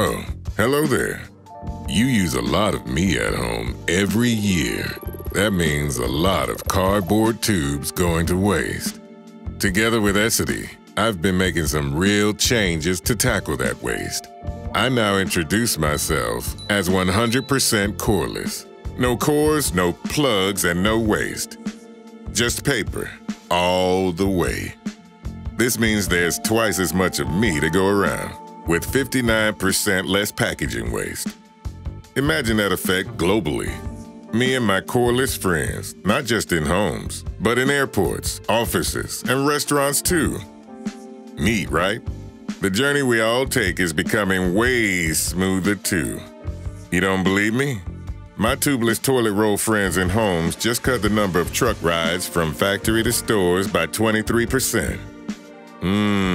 Oh, hello there. You use a lot of me at home every year. That means a lot of cardboard tubes going to waste. Together with Essity, I've been making some real changes to tackle that waste. I now introduce myself as 100% coreless. No cores, no plugs, and no waste. Just paper, all the way. This means there's twice as much of me to go around, with 59% less packaging waste. Imagine that effect globally. Me and my coreless friends, not just in homes, but in airports, offices, and restaurants too. Neat, right? The journey we all take is becoming way smoother too. You don't believe me? My tubeless toilet roll friends in homes just cut the number of truck rides from factory to stores by 23%. Mmm.